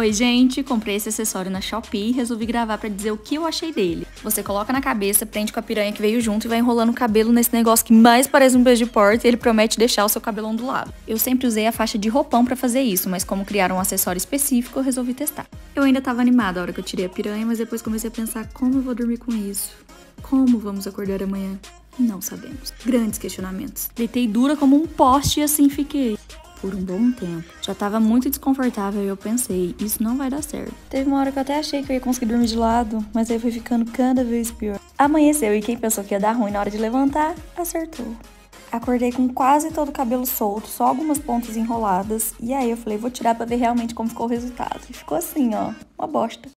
Oi, gente, comprei esse acessório na Shopee e resolvi gravar para dizer o que eu achei dele. Você coloca na cabeça, prende com a piranha que veio junto e vai enrolando o cabelo nesse negócio que mais parece um beijo de porta e ele promete deixar o seu cabelo ondulado. Eu sempre usei a faixa de roupão para fazer isso, mas como criaram um acessório específico, eu resolvi testar. Eu ainda tava animada a hora que eu tirei a piranha, mas depois comecei a pensar como eu vou dormir com isso. Como vamos acordar amanhã? Não sabemos. Grandes questionamentos. Deitei dura como um poste e assim fiquei por um bom tempo. Já tava muito desconfortável e eu pensei, isso não vai dar certo. Teve uma hora que eu até achei que eu ia conseguir dormir de lado, mas aí foi ficando cada vez pior. Amanheceu e quem pensou que ia dar ruim na hora de levantar, acertou. Acordei com quase todo o cabelo solto, só algumas pontas enroladas. E aí eu falei, vou tirar pra ver realmente como ficou o resultado. E ficou assim, ó, uma bosta.